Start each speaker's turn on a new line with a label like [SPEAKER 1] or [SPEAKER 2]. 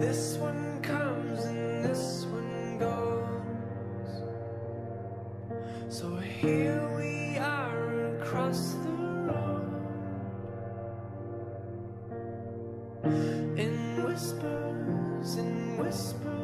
[SPEAKER 1] This one comes and this one goes. So here we are across the road in whispers, in whispers.